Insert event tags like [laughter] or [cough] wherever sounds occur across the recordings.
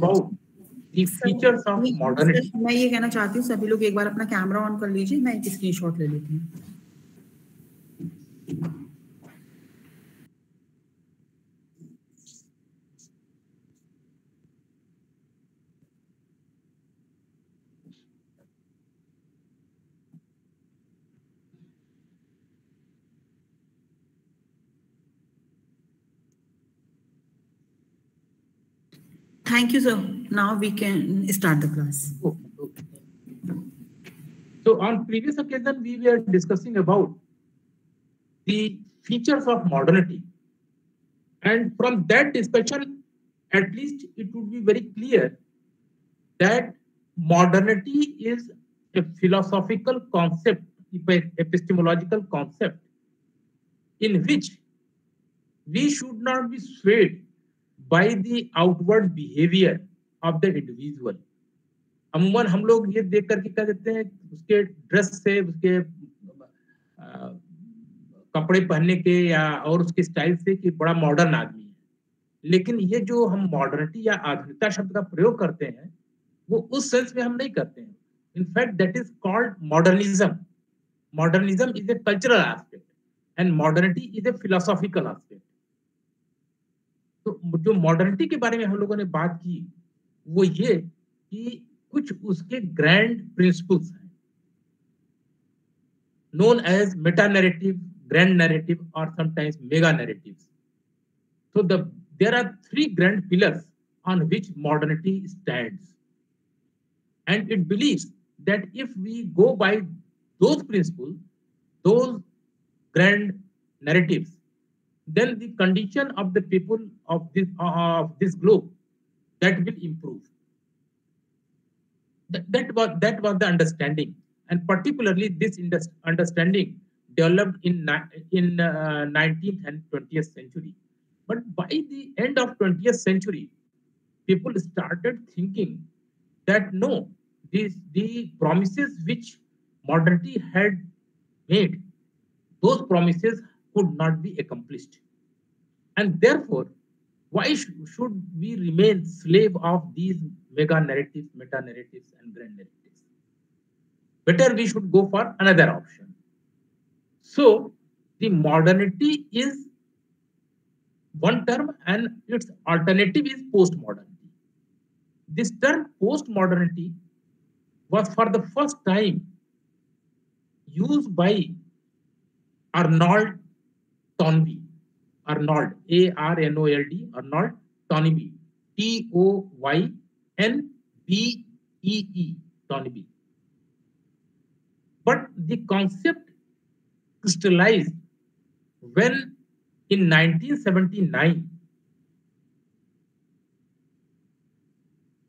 about the features of modernity. मैं ये कहना चाहती हूँ सभी लोग एक बार अपना कैमरा ऑन कर लीजिए मैं एक स्क्रीनशॉट ले लेती हूँ Thank you, sir. Now we can start the class. Okay, So on previous occasion, we were discussing about the features of modernity. And from that discussion, at least it would be very clear that modernity is a philosophical concept, epistemological concept, in which we should not be swayed by the outward behavior of the individual. अमूमन हम लोग ये देख करके क्या कहते हैं, उसके ड्रेस से, उसके कपड़े पहनने के या और उसके स्टाइल से कि बड़ा मॉडर्न आदमी है। लेकिन ये जो हम मॉडर्निटी या आधुनिकता शब्द का प्रयोग करते हैं, वो उस सेंस में हम नहीं करते हैं। In fact that is called modernism modernism is a cultural aspect and modernity is a philosophical aspect तो जो मॉडर्निटी के बारे में हम लोगों ने बात की, वो ये कि कुछ उसके ग्रैंड प्रिंसिपल्स हैं। Known as meta narrative grand narrative और sometimes mega narrative so the there are three grand pillars on which modernity stand and it believe that if we go by those principle those grand narratives then the condition of the people of this of this globe that will improve. That, that was that was the understanding, and particularly this understanding developed in in uh, 19th and 20th century. But by the end of 20th century, people started thinking that no, these the promises which modernity had made, those promises could not be accomplished. And therefore, why sh should we remain slave of these mega narratives, meta narratives, and grand narratives? Better we should go for another option. So, the modernity is one term and its alternative is postmodernity. This term postmodernity was for the first time used by Arnold Toynbee. Arnold, A R N O L D, Arnold Toynbee, T O Y N B E E, Toynbee. But the concept crystallized when in 1979,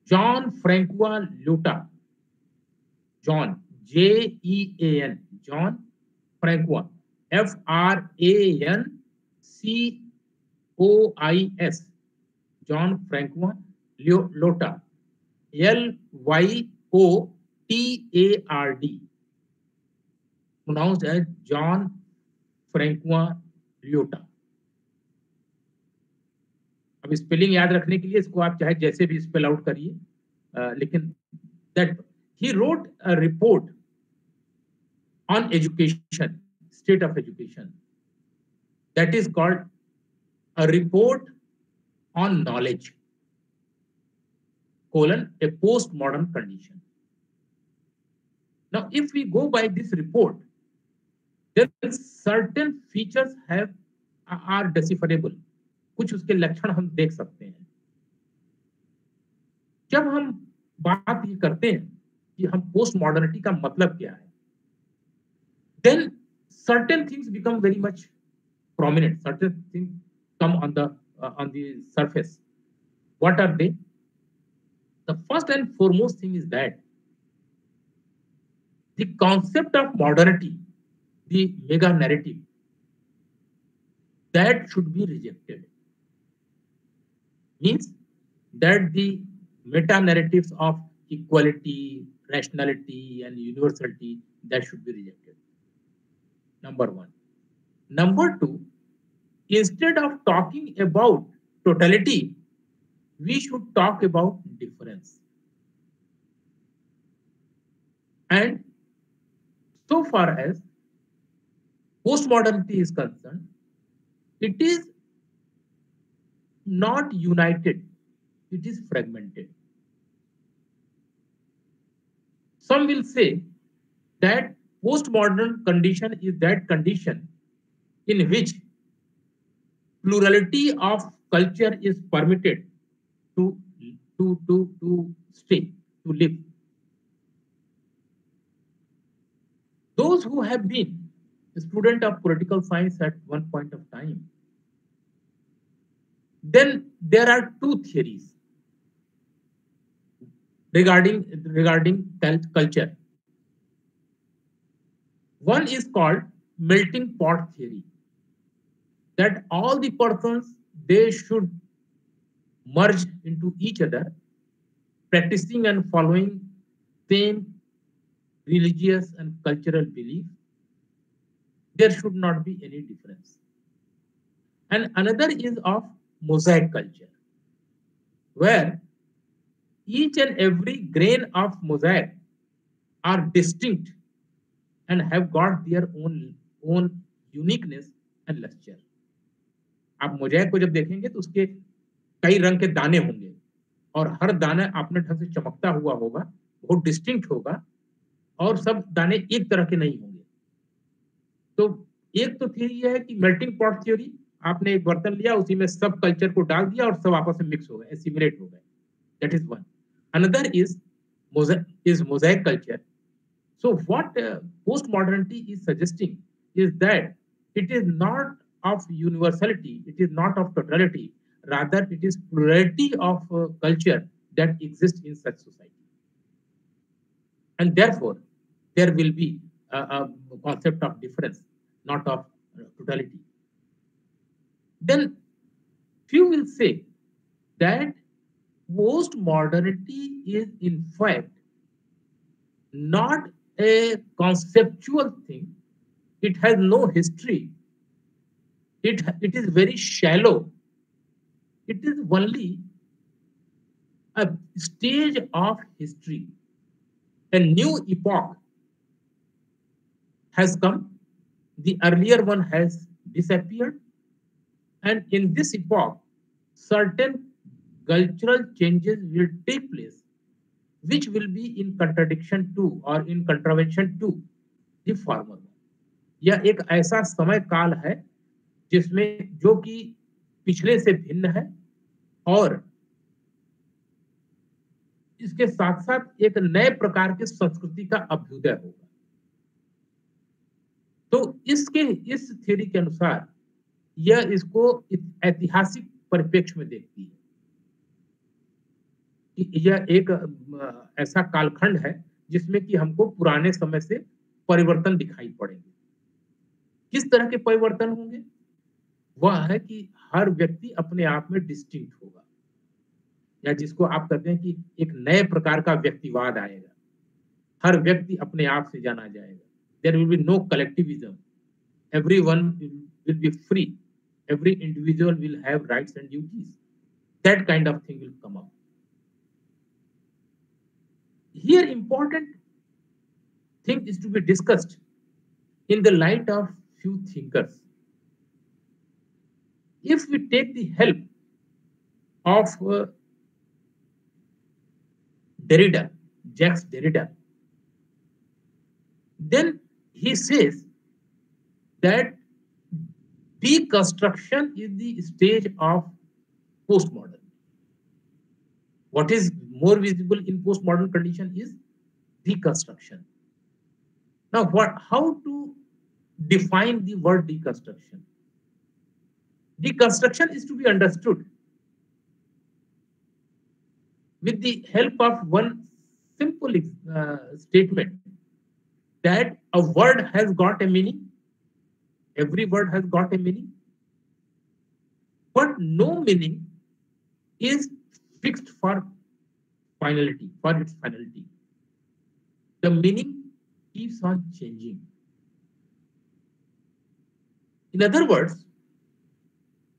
Jean Francois Lyotard, Jean, J E A N, Jean Francois, F R A N C O I S Jean Francois Lyotard L Y O T A R D pronounce as Jean Francois Lyotard अब spelling याद रखने के लिए इसको आप चाहे जैसे भी स्पेल आउट करिए। लेकिन that he wrote report on education state of education That is called a report on knowledge, colon, a postmodern condition. Now, if we go by this report, then certain features have are decipherable. कुछ उसके लक्षण हम देख सकते हैं जब हम बात ये करते हैं कि हम पोस्ट मॉडर्निटी का मतलब क्या है then certain things become very much prominent. Certain things come on the uh, on the surface. What are they? The first and foremost thing is that the concept of modernity, the mega narrative, that should be rejected. Means that the meta narratives of equality, rationality, and universality that should be rejected number one. Number two, instead of talking about totality, we should talk about difference. And so far as postmodernity is concerned, it is not united, it is fragmented. Some will say that postmodern condition is that condition in which plurality of culture is permitted to, to, to, to stay, to live. Those who have been a student of political science at one point of time, then there are two theories regarding regarding culture. One is called melting pot theory that all the persons they should merge into each other practicing and following same religious and cultural belief. There should not be any difference. And another is of mosaic culture where each and every grain of mosaic are distinct and have got their own own uniqueness and luster आप mosaic को जब देखेंगे तो उसके कई रंग के दाने होंगे। और हर दाना अपने ढंग से चमकता हुआ होगा बहुत डिस्टिंक्ट होगा और सब दाने एक तरह के नहीं होंगे। तो एक तो थ्योरी यह है कि मेल्टिंग पॉट थ्योरी आपने एक बर्तन लिया उसी में सब कल्चर को डाल दिया और सब आपस में मिक्स हो गए एसिमुलेट हो गए। That is one another is is mosaic culture. So what uh, postmodernity is suggesting is that it is not of universality, it is not of totality, rather it is plurality of uh, culture that exists in such society. And therefore, there will be a, a concept of difference, not of uh, totality. Then few will say that post-modernity is in fact not a conceptual thing. It has no history it, it is very shallow. It is only a stage of history. A new epoch has come. The earlier one has disappeared. And in this epoch, certain cultural changes will take place, which will be in contradiction to or in contravention to the former one. यह एक ऐसा समय काल है जिसमें जो कि पिछले से भिन्न है और इसके साथ साथ एक नए प्रकार की संस्कृति का अभ्युदय होगा। तो इसके, इस थ्योरी के अनुसार यह इसको ऐतिहासिक परिप्रेक्ष्य में देखती है कि यह एक ऐसा कालखंड है जिसमें कि हमको पुराने समय से परिवर्तन दिखाई पड़ेंगे। किस तरह के परिवर्तन होंगे? वह है कि हर व्यक्ति अपने आप में डिस्टिंक्ट होगा। या जिसको आप कहते हैं कि एक नए प्रकार का व्यक्तिवाद आएगा। हर व्यक्ति अपने आप से जाना जाएगा। There will be no collectivism every one will be free every individual will have rights and duties that kind of thing will come up here important thing is to be discussed in the light of few thinkers if we take the help of uh, Derrida, Jacques Derrida, then he says that deconstruction is the stage of postmodern. What is more visible in postmodern condition is deconstruction. Now, what? How to define the word deconstruction? Deconstruction is to be understood with the help of one simple uh, statement that a word has got a meaning. Every word has got a meaning. But no meaning is fixed for finality, for its finality. The meaning keeps on changing. In other words,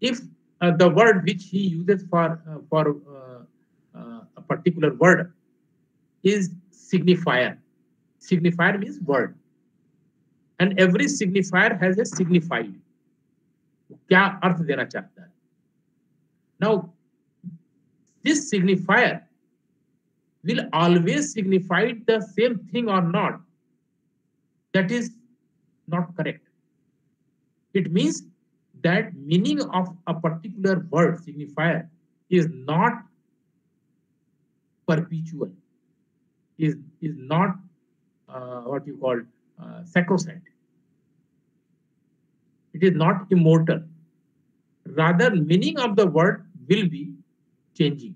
if uh, the word which he uses for uh, for uh, uh, a particular word is signifier. Signifier means word, and every signifier has a signified. क्या अर्थ देना चाहता है now this signifier will always signify the same thing or not that is not correct it means that meaning of a particular word signifier is not perpetual. Is is not uh, what you call uh, sacrosanct. It is not immortal. Rather meaning of the word will be changing.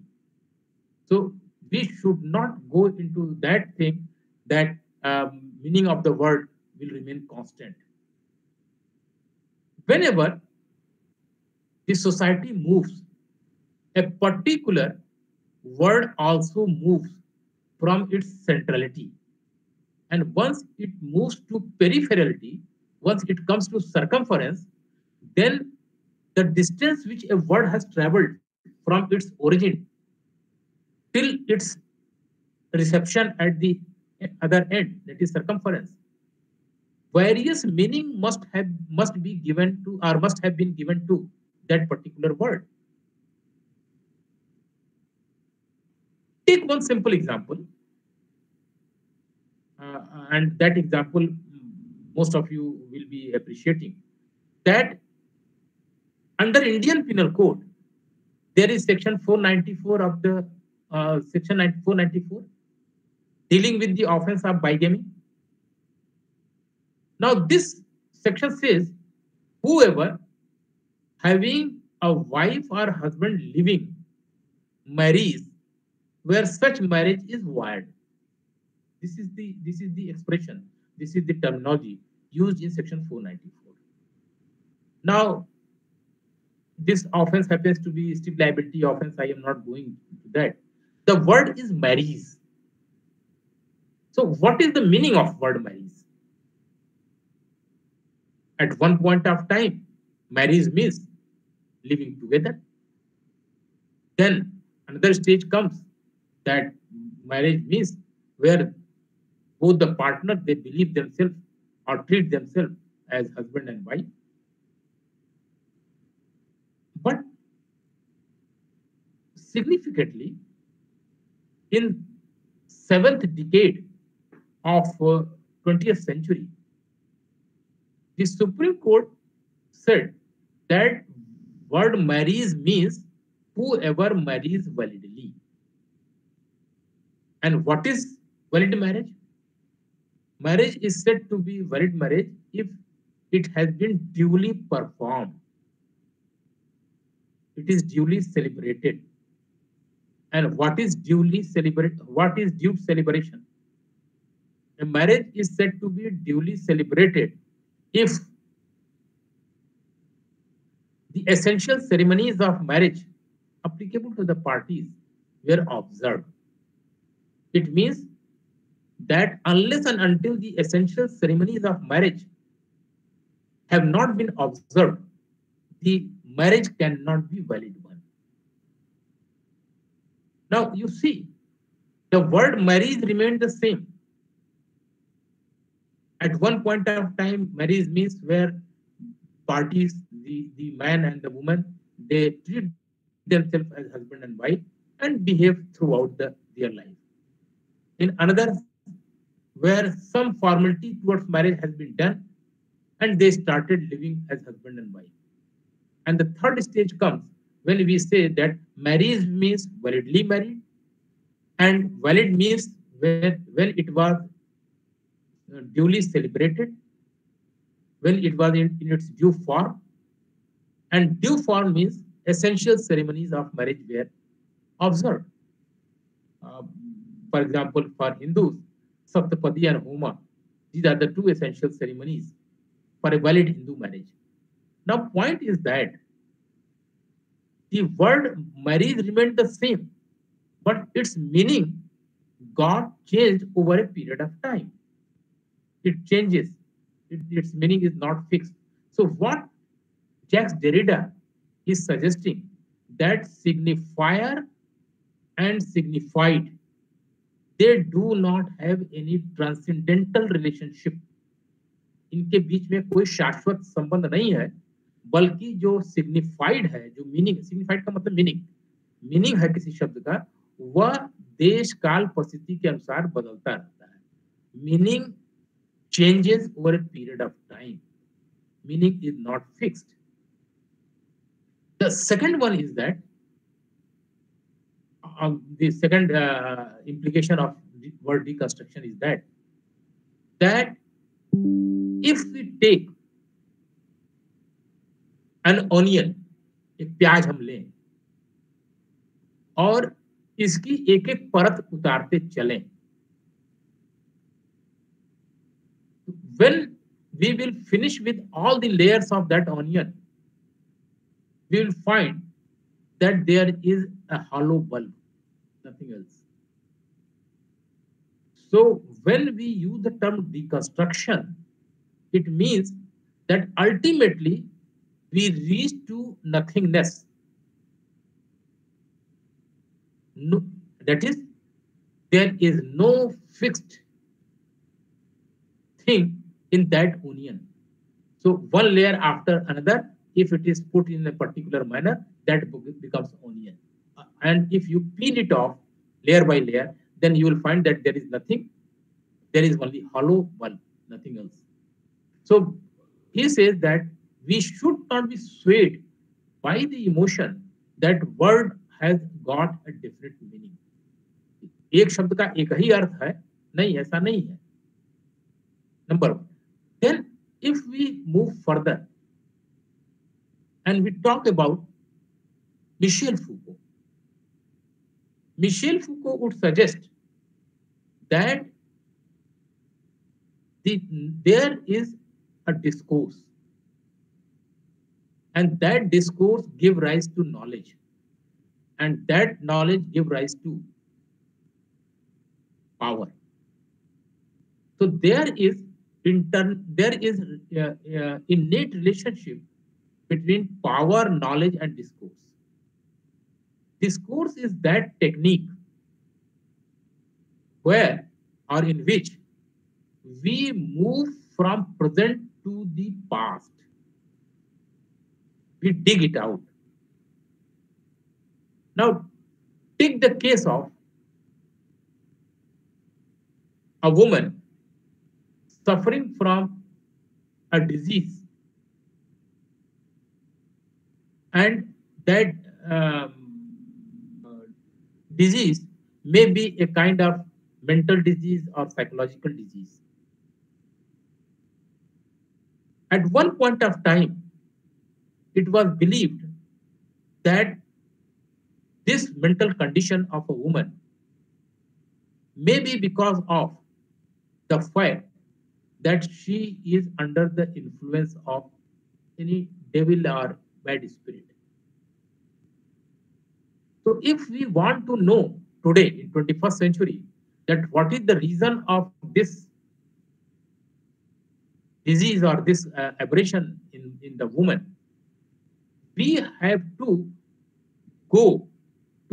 So we should not go into that thing that um, meaning of the word will remain constant. Whenever the society moves, a particular word also moves from its centrality. And once it moves to peripherality, once it comes to circumference, then the distance which a word has traveled from its origin till its reception at the other end, that is circumference, various meaning must have must be given to or must have been given to that particular word. Take one simple example, uh, and that example most of you will be appreciating. That under Indian Penal Code, there is section 494 of the uh, section 494 dealing with the offense of bigamy. Now, this section says whoever having a wife or husband living marries where such marriage is void. This is the this is the expression, this is the terminology used in section 494. Now, this offense happens to be strict liability offense. I am not going to that. The word is marries. So, what is the meaning of word marries? At one point of time, marries means living together. Then another stage comes that marriage means where both the partners they believe themselves or treat themselves as husband and wife. But significantly, in seventh decade of uh, 20th century, the Supreme Court said that word marries means whoever marries validly. And what is valid marriage? Marriage is said to be valid marriage if it has been duly performed. It is duly celebrated. And what is duly celebrated? What is due celebration? A marriage is said to be duly celebrated if the essential ceremonies of marriage applicable to the parties were observed. It means that unless and until the essential ceremonies of marriage have not been observed, the marriage cannot be valid one. Now you see, the word marriage remained the same. At one point of time, marriage means where parties, the, the man and the woman, they treat themselves as husband and wife and behave throughout the, their life. In another, where some formality towards marriage has been done and they started living as husband and wife. And the third stage comes when we say that marriage means validly married and valid means when, when it was uh, duly celebrated when it was in, in its due form. And due form means essential ceremonies of marriage were observed. Uh, for example, for Hindus, Saptapadi and Homa, these are the two essential ceremonies for a valid Hindu marriage. Now, point is that the word marriage remained the same, but its meaning got changed over a period of time. It changes its meaning is not fixed. So what Jacques Derrida is suggesting that signifier and signified they do not have any transcendental relationship इनके बीच में कोई शाश्वत संबंध नहीं है बल्कि जो सिग्निफाइड है जो मीनिंग सिग्निफाइड का मतलब मीनिंग मीनिंग है किसी शब्द का वह देश काल परिस्थिति के अनुसार बदलता रहता है meaning changes over a period of time meaning is not fixed the second one is that the second uh, implication of the word deconstruction is that that if we take an onion एक प्याज हम लें और इसकी एक एक परत उतारते चलें when we will finish with all the layers of that onion we will find that there is a hollow bulb nothing else. So when we use the term deconstruction it means that ultimately we reach to nothingness. No, that is there is no fixed thing in that onion so one layer after another if it is put in a particular manner that becomes onion and if you peel it off layer by layer then you will find that there is nothing there is only hollow bulb nothing else so he says that we should not be swayed by the emotion that word has got a different meaning. एक शब्द का एक ही अर्थ है नहीं ऐसा नहीं है number one. Then if we move further and we talk about Michel Foucault, Michel Foucault would suggest that the, there is a discourse. And that discourse give rise to knowledge. And that knowledge give rise to power. So there is intern there is uh, uh, innate relationship between power knowledge and discourse discourse is that technique where or in which we move from present to the past we dig it out. Now, take the case of a woman suffering from a disease, and that um, disease may be a kind of mental disease or psychological disease. At one point of time, it was believed that this mental condition of a woman may be because of the fact that she is under the influence of any devil or bad spirit. So if we want to know today in 21st century that what is the reason of this disease or this uh, aberration in, in the woman, we have to go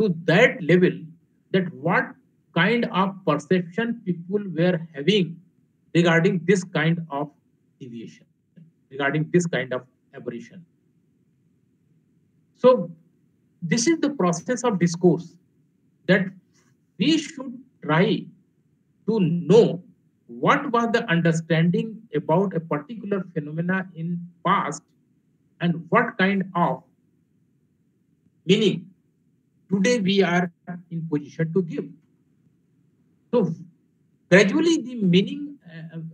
to that level that what kind of perception people were having regarding this kind of deviation, regarding this kind of aberration. So this is the process of discourse that we should try to know what was the understanding about a particular phenomena in past and what kind of meaning today we are in position to give so gradually the meaning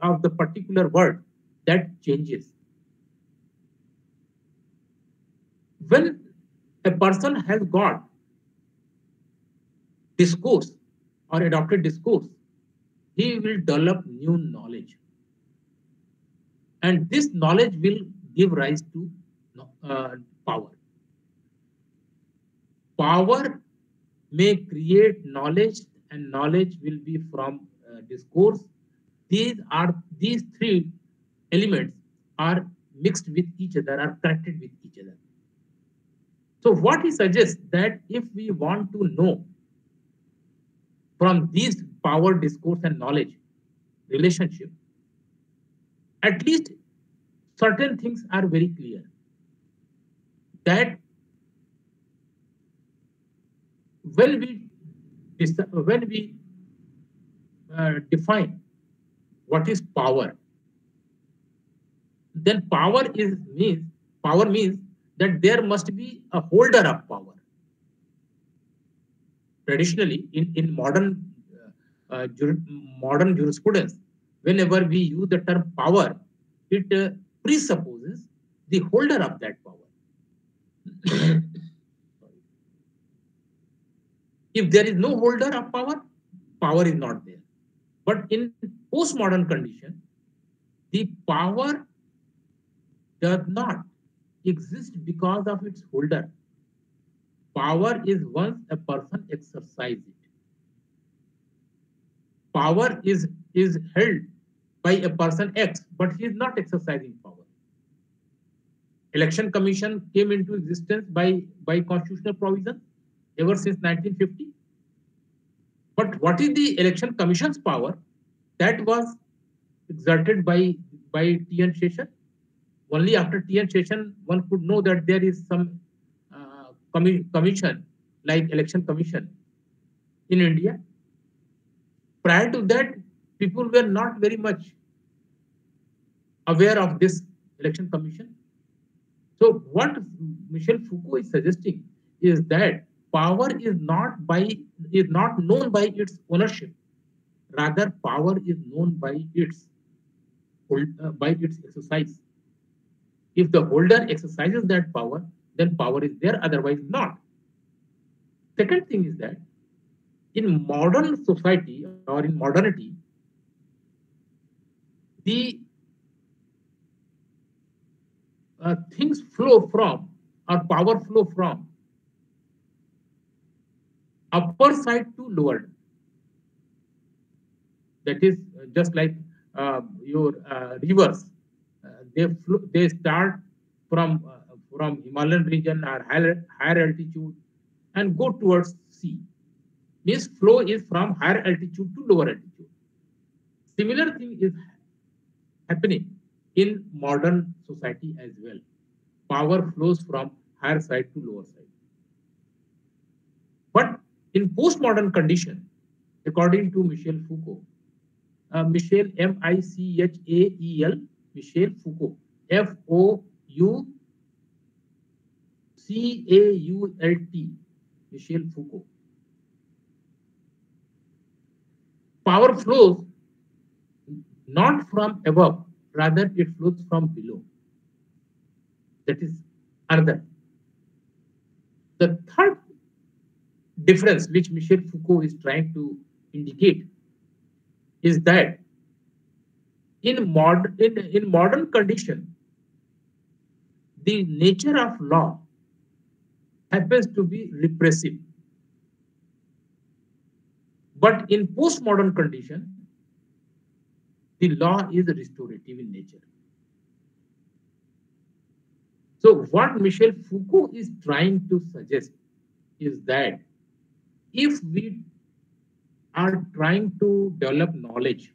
of the particular word that changes when a person has got discourse or adopted discourse he will develop new knowledge. And this knowledge will give rise to uh, power. Power may create knowledge, and knowledge will be from uh, discourse. These are these three elements are mixed with each other, are connected with each other. So what he suggests that if we want to know from these power, discourse, and knowledge relationship, at least certain things are very clear. That when we when we uh, define what is power, then power is means power means that there must be a holder of power. Traditionally, in, in modern uh, uh, modern jurisprudence, whenever we use the term power, it uh, presupposes the holder of that power. [coughs] if there is no holder of power, power is not there. But in postmodern condition, the power does not exist because of its holder. Power is once a person exercises it. Power is, is held by a person X, but he is not exercising power. Election Commission came into existence by, by constitutional provision ever since 1950. But what is the Election Commission's power? That was exerted by, by T.N. Seshan only after TN Seshan one could know that there is some uh, commission like election commission in India. Prior to that, people were not very much aware of this election commission. So what Michel Foucault is suggesting is that power is not by is not known by its ownership. Rather, power is known by its uh, by its exercise. If the holder exercises that power, then power is there, otherwise not. Second thing is that in modern society or in modernity, the uh, things flow from or power flow from upper side to lower. That is just like uh, your uh, rivers they they start from uh, from Himalayan region or higher, higher altitude and go towards sea. This flow is from higher altitude to lower altitude. Similar thing is happening in modern society as well. Power flows from higher side to lower side. But in postmodern condition, according to Michel Foucault, uh, Michel M-I-C-H-A-E-L Michel Foucault. F O U C A U L T. Michel Foucault. Power flows not from above, rather it flows from below. That is another. The third difference which Michel Foucault is trying to indicate is that in modern in, in modern condition the nature of law happens to be repressive. But in postmodern condition the law is restorative in nature. So what michel foucault is trying to suggest is that if we are trying to develop knowledge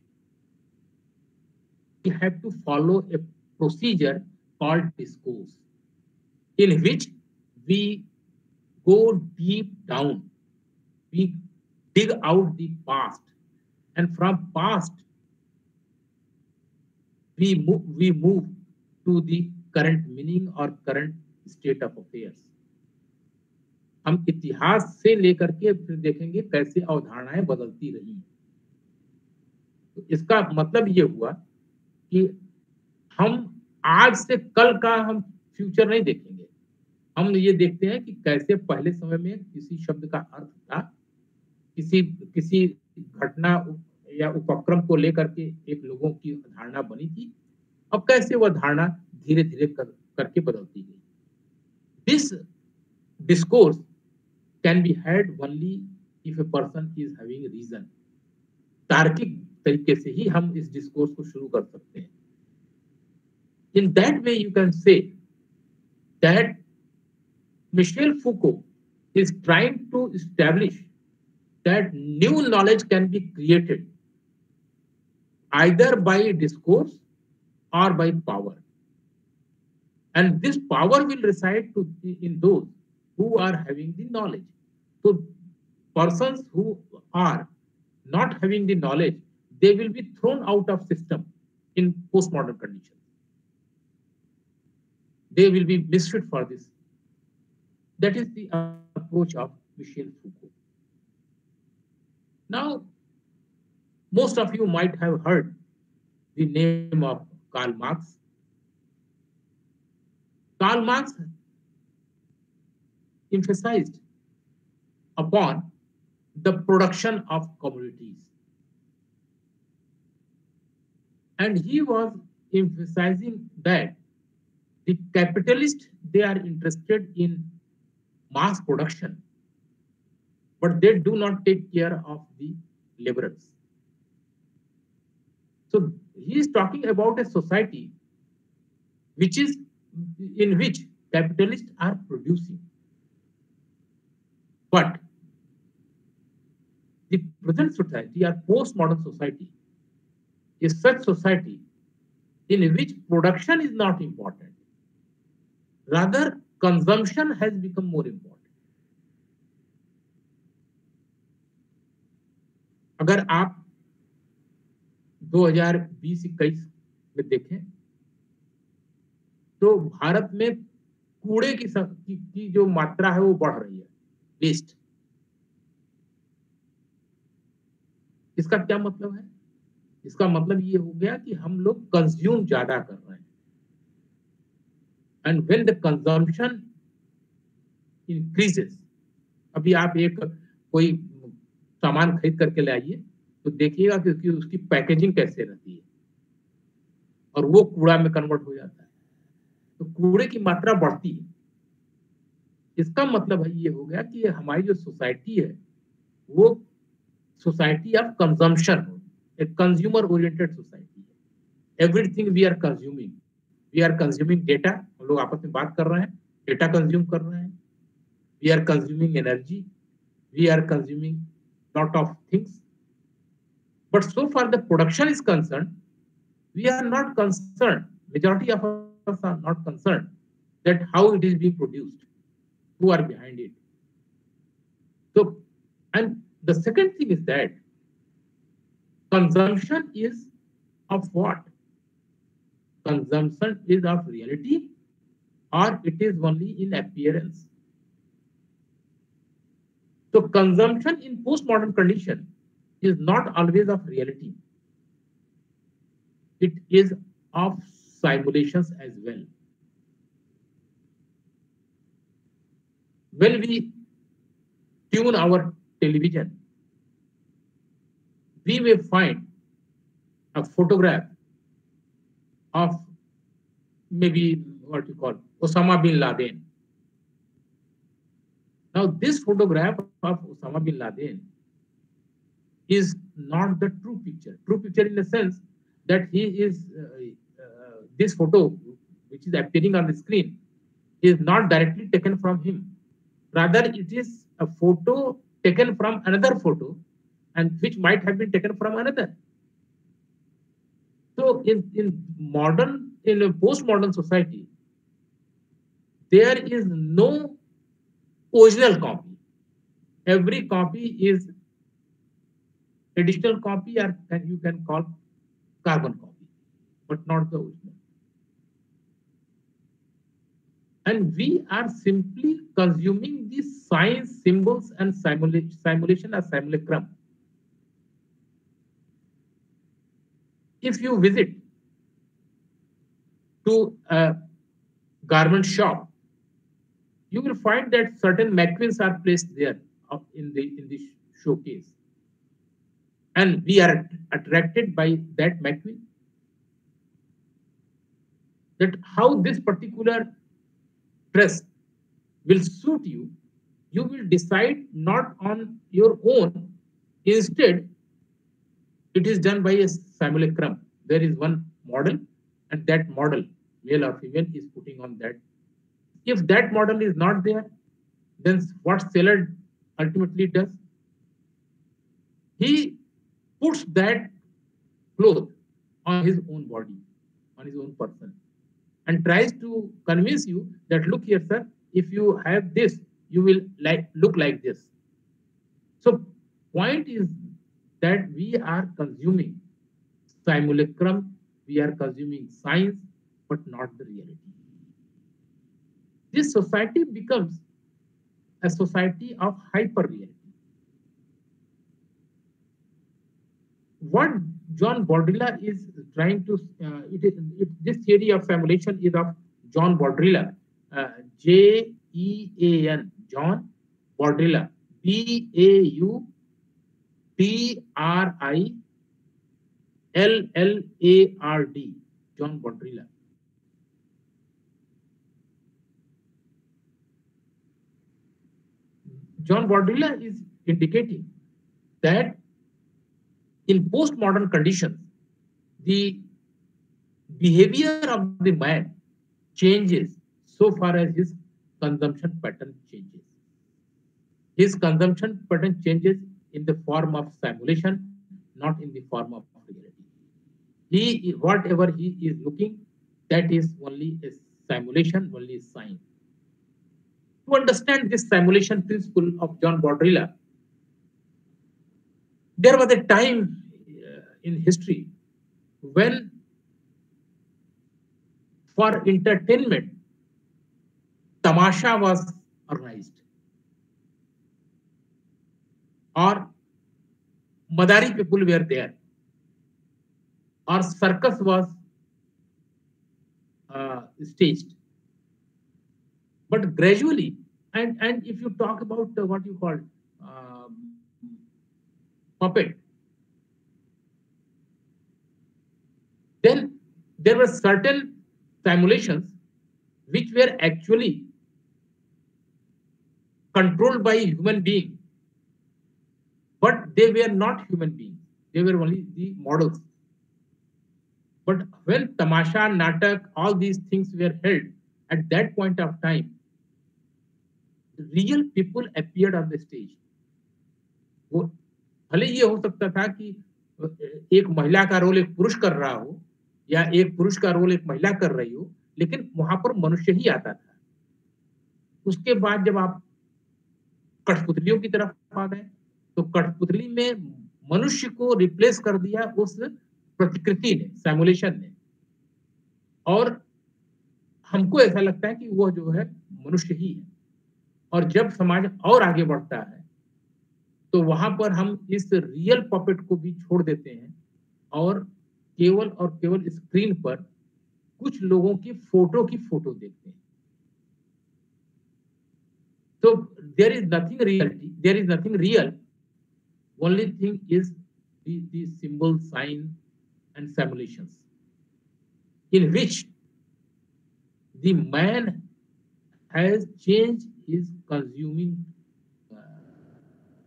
we have to follow a procedure called discourse, in which we go deep down, we dig out the past, and from past we move, we move to the current meaning or current state of affairs. हम इतिहास से लेकर के फिर देखेंगे कैसे अवधारणाएँ बदलती रही तो इसका मतलब ये हुआ कि हम आज से कल का हम फ्यूचर नहीं देखेंगे। हम ये देखते हैं कि कैसे पहले समय में किसी शब्द का अर्थ था किसी किसी घटना या उपक्रम को लेकर के एक लोगों की धारणा बनी थी अब कैसे वह धारणा धीरे धीरे कर, करके बदलती गई। This discourse can be had only if a person is having reason तार्किक तरीके से ही हम इस डिस्कोर्स को शुरू कर सकते हैं in that way you can say that Michel Foucault is trying to establish that new knowledge can be created either by discourse or by power. And this power will reside to, in those who are having the knowledge. So persons who are not having the knowledge, they will be thrown out of system in postmodern conditions. They will be misfit for this. That is the approach of Michel Foucault. Now, most of you might have heard the name of Karl Marx. Karl Marx emphasized upon the production of commodities. And he was emphasizing that the capitalists, they are interested in mass production, but they do not take care of the laborers. So he is talking about a society which is in which capitalists are producing. But the present society, our postmodern society, is such society in which production is not important. Rather, consumption has become more important. अगर आप 2020-21 में देखें तो भारत में कूड़े की, की, की जो मात्रा है वो बढ़ रही है वेस्ट इसका क्या मतलब है? इसका मतलब ये हो गया कि हम लोग कंज्यूम ज़्यादा कर रहे हैं। And when the consumption increases अभी आप एक कोई सामान खरीद करके ले आइए तो देखिएगा कि उसकी पैकेजिंग कैसे रहती है। और वो कूड़ा में कन्वर्ट हो जाता है। तो कूड़े की मात्रा बढ़ती है। इसका मतलब है, ये हो गया कि हमारी जो सोसाइटी है, वो society of consumption a consumer oriented society everything we are consuming we are consuming data हम लोग आपस में बात कर रहे हैं डेटा कंज्यूम कर रहे हैं we are consuming energy we are consuming lot of things. But so far the production is concerned, we are not concerned, majority of us are not concerned that how it is being produced, who are behind it. So, and the second thing is that consumption is of what? consumption is of reality or it is only in appearance. So consumption in postmodern condition is not always of reality. It is of simulations as well. When we tune our television, we may find a photograph of maybe what you call Osama bin Laden. Now, this photograph of Osama bin Laden is not the true picture. True picture in the sense that he is, uh, uh, this photo, which is appearing on the screen, is not directly taken from him. Rather, it is a photo taken from another photo and which might have been taken from another. So in, in modern, in a postmodern society, there is no original copy. Every copy is additional copy or can, you can call carbon copy, but not the original. And we are simply consuming these signs, symbols, and simulation, simulation as simulacrum if you visit to a garment shop, you will find that certain mannequins are placed there in the in the showcase, and we are attracted by that mannequin. That how this particular dress will suit you, you will decide not on your own. Instead, it is done by a simulacrum. There is one model, and that model, male or female, is putting on that. If that model is not there, then what seller ultimately does? He puts that cloth on his own body, on his own person, and tries to convince you that look here, sir, if you have this, you will like look like this. So point is that we are consuming simulacrum, we are consuming science, but not the reality. This society becomes a society of hyper reality. What Jean Baudrillard is trying to, uh, it is, it, this theory of simulation is of Jean Baudrillard, uh, J E A N, Jean Baudrillard, B A U T R I L L A R D, Jean Baudrillard. Jean Baudrillard is indicating that in postmodern conditions, the behavior of the man changes so far as his consumption pattern changes. His consumption pattern changes in the form of simulation, not in the form of reality. He, whatever he is looking, that is only a simulation, only a sign. To understand this simulation principle of Jean Baudrillard, there was a time uh, in history when for entertainment, tamasha was organized. Or Madari people were there. Or circus was uh, staged. But gradually, and, and if you talk about uh, what you call um, puppet. Then there were certain simulations which were actually controlled by human being, but they were not human beings. They were only the models. But when tamasha, natak, all these things were held at that point of time, real people appeared on the stage. भले ये हो सकता था कि एक महिला का role एक पुरुष कर रहा हो या एक पुरुष का रोल एक महिला कर रही हो लेकिन वहाँ पर मनुष्य ही आता था उसके बाद जब आप कठपुतलियों की तरफ़ आ गए तो कठपुतली में मनुष्य को रिप्लेस कर दिया उस प्रतिकृति ने सैमुलेशन ने। और हमको ऐसा लगता है कि वह जो है, मनुष्य ही है। और जब समाज और आगे बढ़ता है तो वहाँ पर हम इस रियल पॉपेट को भी छोड़ देते हैं और केवल और केवल स्क्रीन पर कुछ लोगों की फ़ोटो की फ़ोटो देखते हैं। तो there is nothing reality there is nothing real only thing is the symbol sign and simulations, in which the man has changed his consuming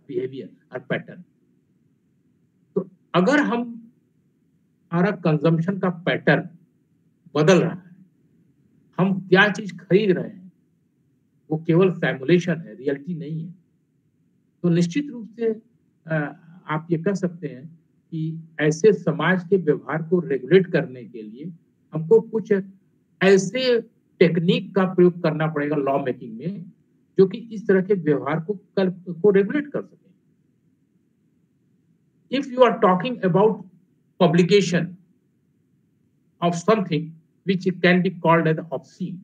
behaviour और पैटर्न तो अगर हम हमारा कंजम्पशन का पैटर्न बदल रहा है, हम क्या चीज़ खरीद रहे हैं, वो केवल सैमुलेशन है रियलिटी नहीं है तो निश्चित रूप से आप ये कह सकते हैं कि ऐसे समाज के व्यवहार को रेगुलेट करने के लिए हमको कुछ ऐसे टेक्निक का प्रयोग करना पड़ेगा लॉ मेकिंग में जो कि इस तरह के व्यवहार को कर, को रेगुलेट कर सके। If you are talking about publication of something which can be called obscene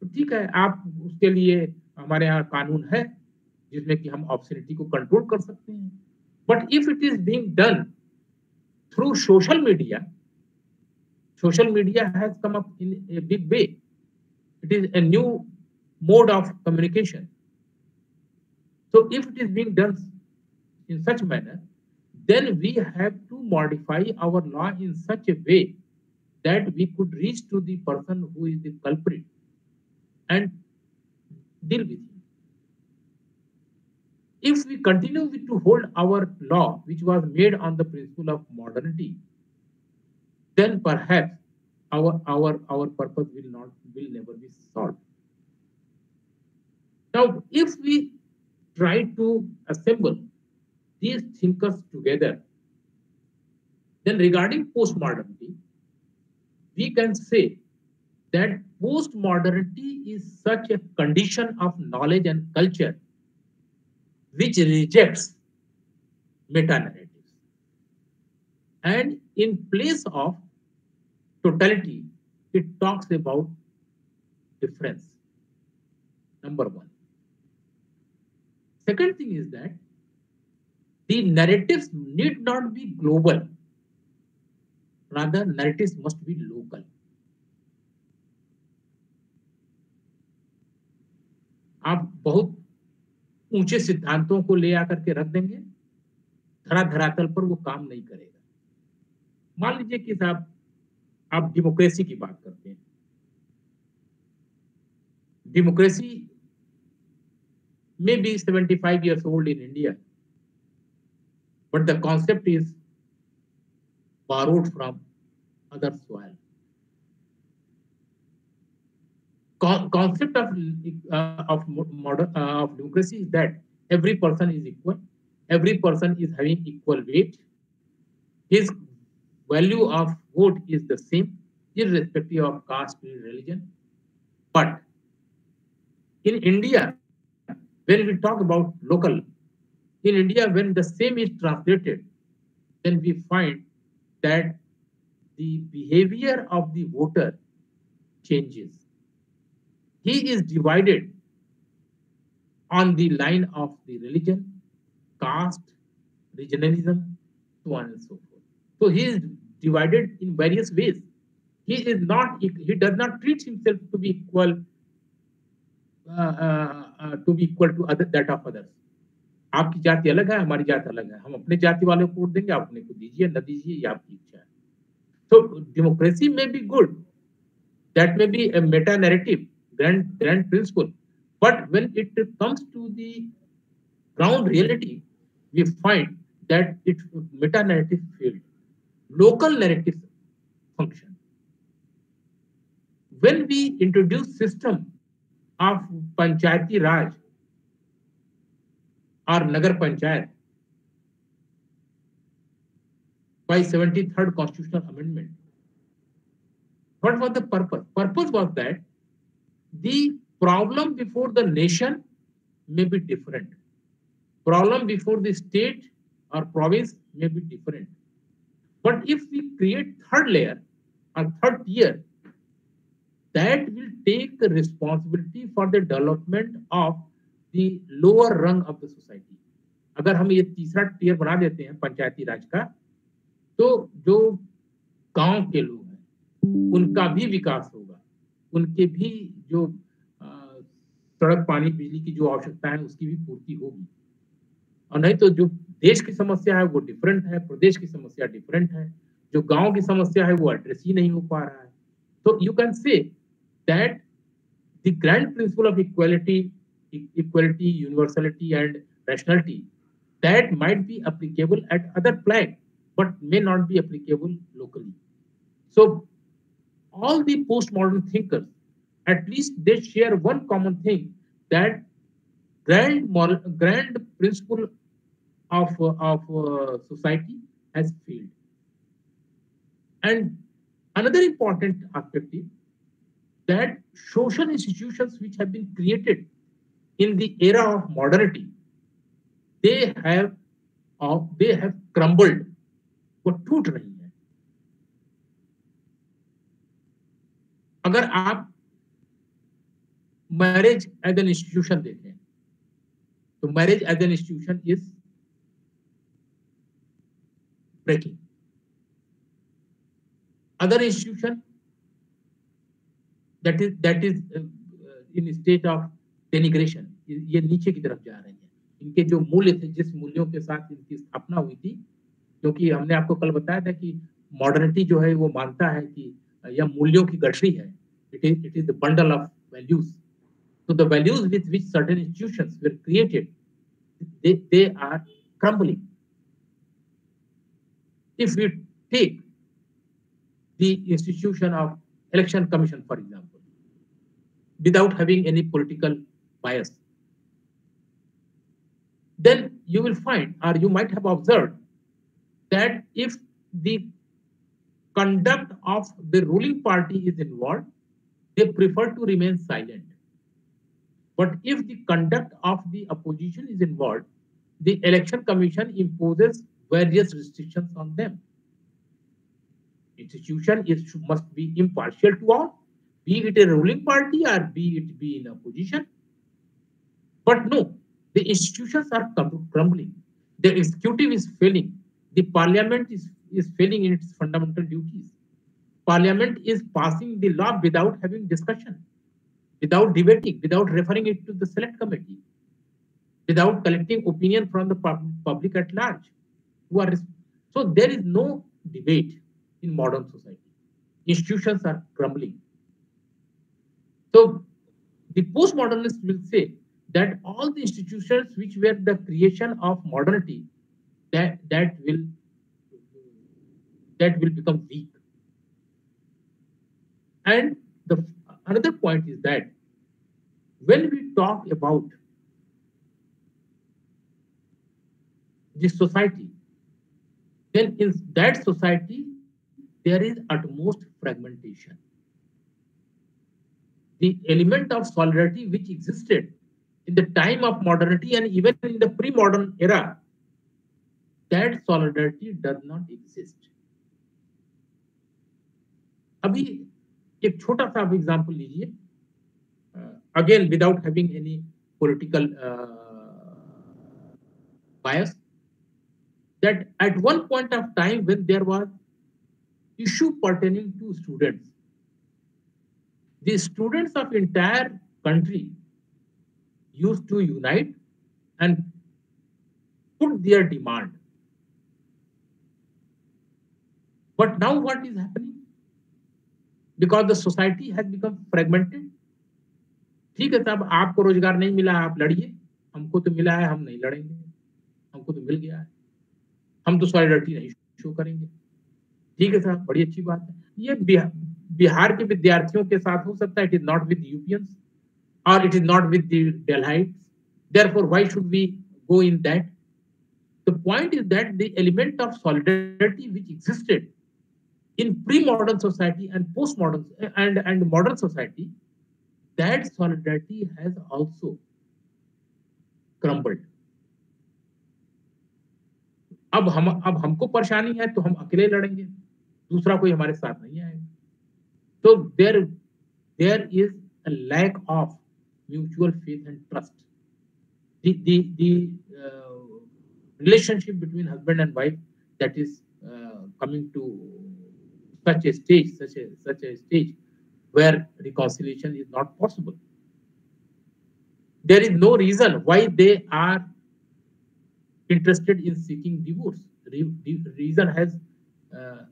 तो ठीक है आप उसके लिए हमारे यहाँ कानून है जिसमें कि हम ऑप्शनिटी को कंट्रोल कर सकते हैं। But if it is being done through social media social media has big way it is a new mode of communication so if it is being done in such manner then we have to modify our law in such a way that we could reach to the person who is the culprit and deal with If we continue to hold our law, which was made on the principle of modernity, then perhaps our our our purpose will not will never be solved. Now, if we try to assemble these thinkers together, then regarding postmodernity, we can say that postmodernity is such a condition of knowledge and culture which rejects meta narratives. And in place of totality, it talks about difference. Number one. Second thing is that the narratives need not be global. Rather, narratives must be local. आप बहुत ऊँचे सिद्धांतों को ले आकर के रख देंगे धरा धरातल पर वो काम नहीं करेगा मान लीजिए कि साहब आप डेमोक्रेसी की बात करते हैं democracy may be 75 years old in India, but the concept is borrowed from other soil. Concept of uh, of modern uh, of democracy is that every person is equal, every person is having equal weight. His value of vote is the same, irrespective of caste, religion. But in India, when we talk about local, in India, when the same is translated, then we find that the behavior of the voter changes He is divided on the line of the religion, caste, regionalism, so on and so forth. So he is divided in various ways. He is not, he does not treat himself to be equal to be equal to other that of others आपकी जाति अलग है हमारी जाति अलग है हम अपने जाति वाले को वोट देंगे आप अपने को दीजिए न दीजिए ये आपकी इच्छा है तो डेमोक्रेसी में बी गुड दैट में B A Meta narrative grand, grand principle. But when it comes to the ground reality, we find that it meta narrative field, local narrative function. When we introduce system of Panchayati Raj or Nagar Panchayat by 73rd constitutional amendment, what was the purpose? Purpose was that the problem before the nation may be different. Problem before the state or province may be different. But if we create third layer or third tier, that will take the responsibility for the development of the lower rung of the society अगर हम ये तीसरा tier बना देते हैं पंचायती राज का तो जो गाँव के लोग हैं उनका भी विकास होगा उनके भी जो सड़क पानी, बिजली की जो आवश्यकता है, उसकी भी पूर्ति होगी। और नहीं तो जो देश की समस्या है, वो डिफरेंट है, प्रदेश की समस्या डिफरेंट है, जो गाँव की समस्या है, वो एड्रेस ही नहीं हो पा रहा है। तो you can say that the grand principle of equality equality universality and rationality that might be applicable at other plane but may not be applicable locally so all the postmodern thinkers, at least they share one common thing that grand moral, grand principle of, of uh, society has failed. And another important aspect is that social institutions which have been created in the era of modernity, they have uh, they have crumbled for two reasons. अगर आप marriage as an institution देखें तो marriage as an institution is breaking institution that is that is uh, in state of denigration ये नीचे की तरफ़ जा रही है। इनके जो मूल्य थे जिस मूल्यों के साथ इनकी स्थापना हुई थी क्योंकि हमने आपको कल बताया था कि मॉडर्निटी जो है वो मानता है कि यह मूल्यों की गठरी है it is it is the bundle of values so the values with which certain institutions were created they, they are crumbling if we take the institution of election commission for example without having any political bias. then you will find, or you might have observed, that if the conduct of the ruling party is involved, they prefer to remain silent. But if the conduct of the opposition is involved, the election commission imposes various restrictions on them. Institution is must be impartial to all, be it a ruling party or be it be in opposition. But no, the institutions are crumbling. The executive is failing. The parliament is, is failing in its fundamental duties. Parliament is passing the law without having discussion, without debating, without referring it to the select committee, without collecting opinion from the public at large. Who are so there is no debate in modern society. Institutions are crumbling. So the postmodernists will say that all the institutions which were the creation of modernity, that, that will that will become weak. And the another point is that when we talk about this society, then in that society, there is utmost fragmentation. The element of solidarity which existed in the time of modernity and even in the pre-modern era, that solidarity does not exist. अभी एक छोटा सा आप example लीजिए। Again without having any political bias that at one point of time when there was issue pertaining to students the students of entire country used to unite and put their demand but now what is happening Because the society has become fragmented. ठीक है साहब आपको रोज़गार नहीं मिला आप लड़िए। हमको तो मिला है, हम नहीं लड़ेंगे। हमको तो मिल गया है। हम तो सॉलिडरिटी नहीं शो करेंगे। ठीक है, साहब, बड़ी अच्छी बात है। ये बिहार के विद्यार्थियों के साथ हो सकता है it is not with UPians और it is not with Delhiite therefore, why should we go in that? The point is that the element of solidarity which existed in pre-modern society and post-modern and and modern society that solidarity has also crumbled अब हम अब हमको परेशानी है तो हम अकेले लड़ेंगे दूसरा कोई हमारे साथ नहीं आएगा तो there there is a lack of mutual faith and trust the the the uh, relationship between husband and wife such a stage such a such a stage where reconciliation is not possible there is no reason why they are interested in seeking divorce the reason has uh,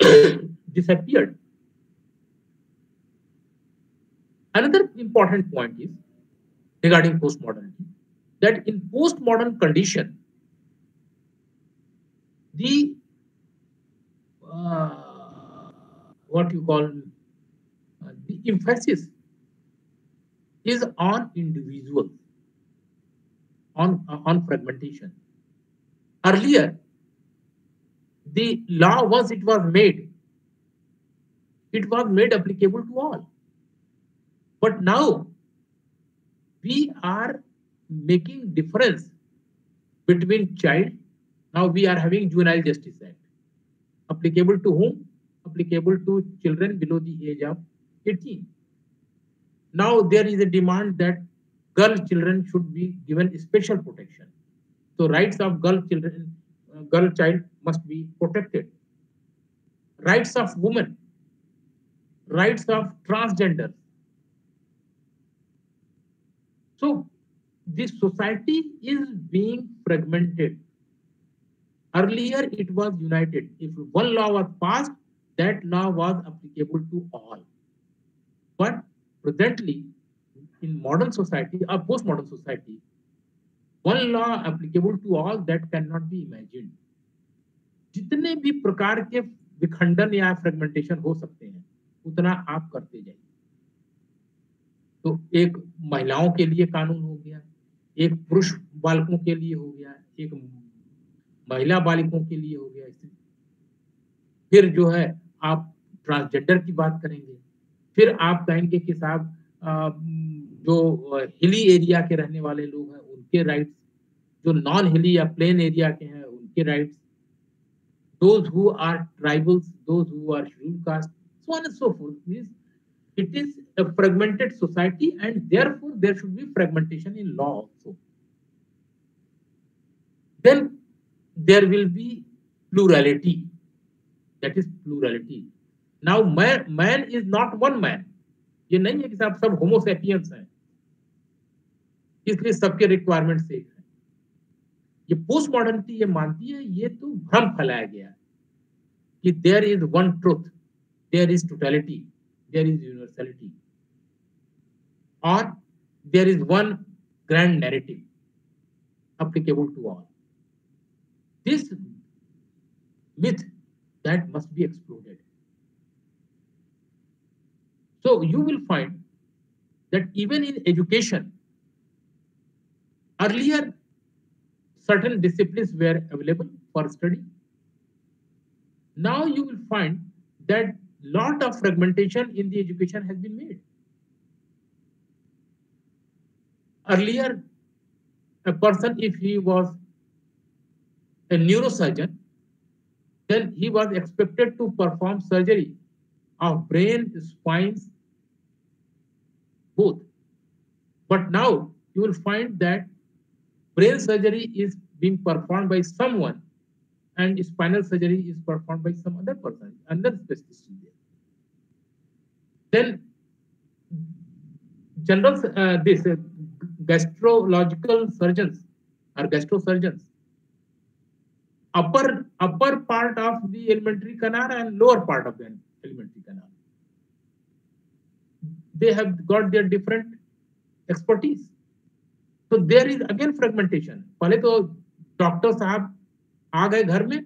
[coughs] disappeared. Another important point is regarding postmodernity that in postmodern condition, the uh, what you call uh, the emphasis is on individuals, on uh, on fragmentation. Earlier, the law once it was made. It was made applicable to all. But now we are making difference between child now we are having juvenile justice act applicable to whom applicable to children below the age of 18 now there is a demand that girl children should be given special protection so rights of girl children uh, girl child must be protected. Rights of women, rights of transgender. So this society is being fragmented. Earlier it was united. If one law was passed, that law was applicable to all. But presently, in modern society or postmodern society, one law applicable to all that cannot be imagined. जितने भी प्रकार के विखंडन या fragmentation हो सकते हैं उतना आप करते जाइए तो एक महिलाओं के लिए कानून हो गया एक पुरुष बालकों के लिए हो गया एक महिला बालिकों के लिए हो गया स्थिति। फिर जो है, आप ट्रांसजेंडर की बात करेंगे। फिर आप कहेंगे कि साहब जो हिली एरिया के रहने वाले लोग हैं, उनके राइट्स जो नॉन हिली या प्लेन एरिया के हैं, उनके rights those who are tribals those who are schedule caste so on so forth it is a fragmented society and therefore there should be fragmentation in law also then there will be plurality. That is plurality. Now man, man is not one man. ये नहीं है कि साहब सब Homo sapiens हैं इसलिए सबके requirement एक है ये पोस्ट मॉडर्निटी ये मानती है ये तो भ्रम फैलाया गया है कि there is one truth there is totality there is universality और there is one grand narrative applicable to all. This myth that must be exploded. So you will find that even in education, earlier certain disciplines were available for study. Now you will find that lot of fragmentation in the education has been made. Earlier, a person, if he was a neurosurgeon, then he was expected to perform surgery of brain, spines, both. But now you will find that brain surgery is being performed by someone and spinal surgery is performed by some other person, another specialist. Then general, uh, this uh, gastrological surgeons or gastrosurgeons upper upper part of the alimentary canal and lower part of the alimentary canal they have got their different expertise so there is again fragmentation पहले तो doctor साहब आ गए घर में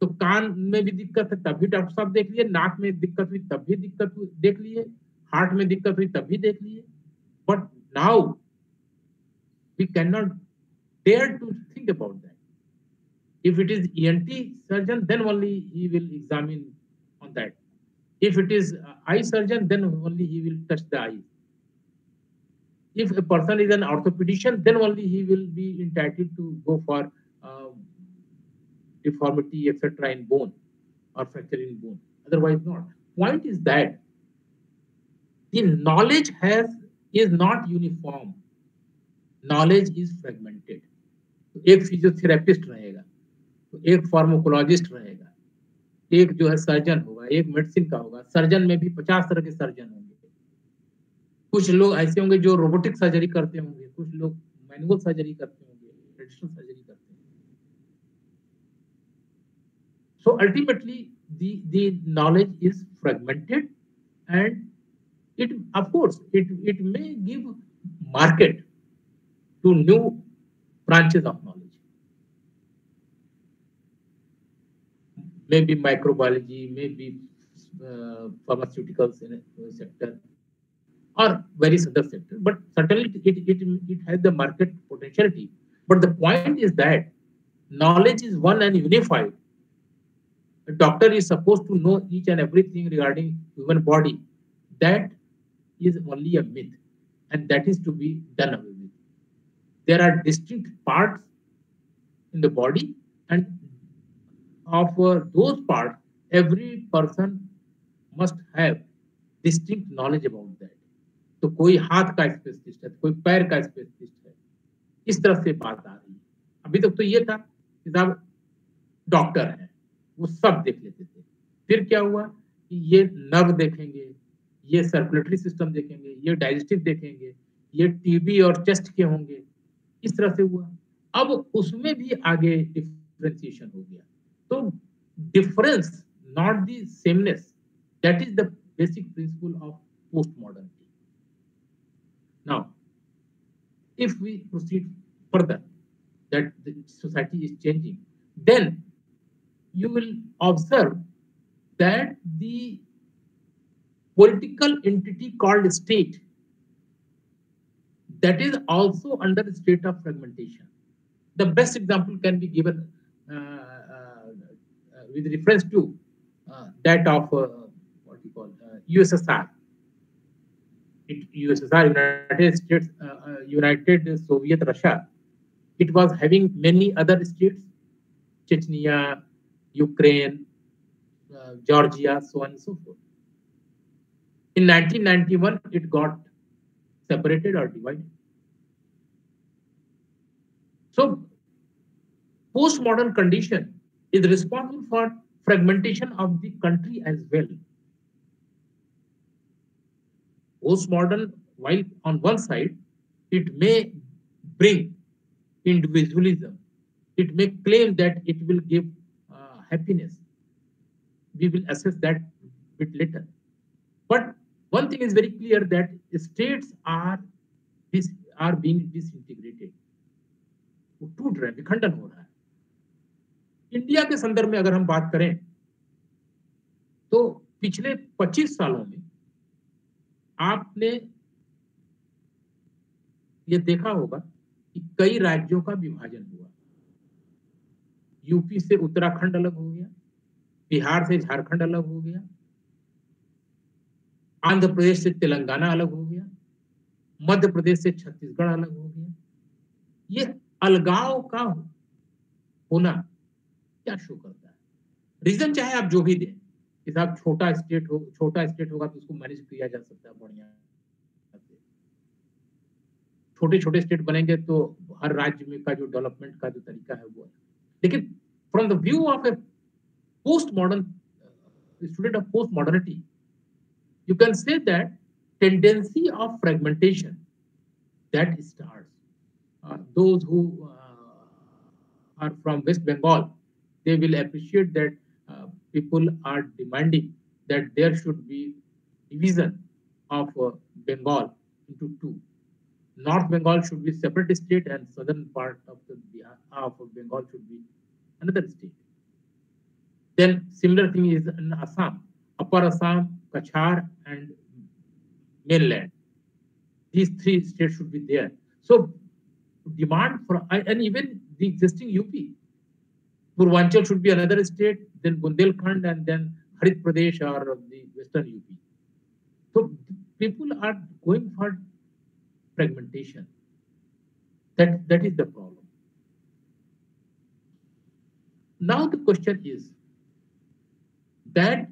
तो कान में भी दिक्कत है तब भी डॉक्टर साहब देख लिए नाक में दिक्कत हुई तब भी दिक्कत देख लिए हार्ट में दिक्कत हुई तब भी देख लिए but now we cannot dare to think about that. If it is ENT surgeon, then only he will examine on that. If it is eye surgeon, then only he will touch the eye. If a person is an orthopedician, then only he will be entitled to go for uh, deformity, etc. in bone or fracture in bone. Otherwise, not. Point is that the knowledge has is not uniform knowledge is fragmented एक physiotherapist रहेगा तो एक फार्मोकोलॉजिस्ट रहेगा, एक जो है surgeon होगा, एक मेडिसिन का होगा सर्जन में भी पचास तरह के सर्जन होंगे कुछ लोग ऐसे होंगे जो रोबोटिक सर्जरी करते होंगे, कुछ लोग मैनुअल सर्जरी करते होंगे ट्रेडिशनल सर्जरी करते होंगे so ultimately the knowledge is fragmented and it, of course, it it may give market to of knowledge. Maybe microbiology, maybe uh, pharmaceuticals in a sector, or various other sectors. But certainly it, it, it has the market potentiality. But the point is that knowledge is one and unified. A doctor is supposed to know each and everything regarding human body. That is only a myth, and that is to be done away with there are distinct parts in the body and of those parts, every person must have distinct knowledge about that. तो कोई हाथ का specialist है तो कोई पैर का specialist है। इस तरह से बात आ रही है। अभी तक तो ये था कि साहब डॉक्टर है, वो सब देख लेते थे। फिर क्या हुआ कि ये नर्व देखेंगे, ये सर्कुलेटरी सिस्टम देखेंगे, ये डाइजेस्टिव देखेंगे, ये टीबी और चेस्ट के होंगे। इस तरह से हुआ। अब उसमें भी आगे डिफ्रेंसिएशन हो गया। So difference, not the sameness. That is the basic principle of postmodernity. Now, if we proceed further, that the society is changing, then you will observe that the political entity called state that is also under state of fragmentation. The best example can be given uh, with reference to uh, that of uh, what you call USSR. It, USSR, United States, United Soviet Russia. It was having many other states, Chechnya, Ukraine, Georgia, so on and so forth. In 1991, it got separated or divided. So, postmodern condition is responsible for fragmentation of the country as well. Postmodern, while on one side, it may bring individualism, it may claim that it will give uh, happiness. We will assess that bit later. But one thing is very clear that states are this are being disintegrated वो टूट रहे हैं विखंडन हो रहा है India के संदर्भ में अगर हम बात करें तो पिछले 25 सालों में आपने ये देखा होगा कि कई राज्यों का विभाजन हुआ। यूपी से उत्तराखंड अलग हो गया, बिहार से झारखंड अलग हो गया, आंध्र प्रदेश से तेलंगाना अलग हो गया, मध्य प्रदेश से छत्तीसगढ़ अलग हो गया। ये अलगाव का होना क्या शो करता है? रीजन चाहे आप जो भी दें। कि साहब छोटा स्टेट हो छोटा स्टेट होगा तो उसको मैनेज किया जा सकता है बढ़िया। छोटे छोटे स्टेट बनेंगे तो हर राज्य में का जो डेवलपमेंट का जो तरीका है वो है। लेकिन from the view of a post modern student of post modernity can say that tendency of fragmentation that starts. Uh, those who uh, are from West they will appreciate that uh, people are demanding that there should be division of uh, Bengal into two. North Bengal should be separate state and southern part of the of Bengal should be another state. Then similar thing is in Assam. Upper Assam Cachar, and mainland. These three states should be there. So demand for, and even the existing UP, Purvanchal should be another state, then Bundelkhand, and then Harit Pradesh or the western UP. So people are going for fragmentation. That, that is the problem. Now the question is that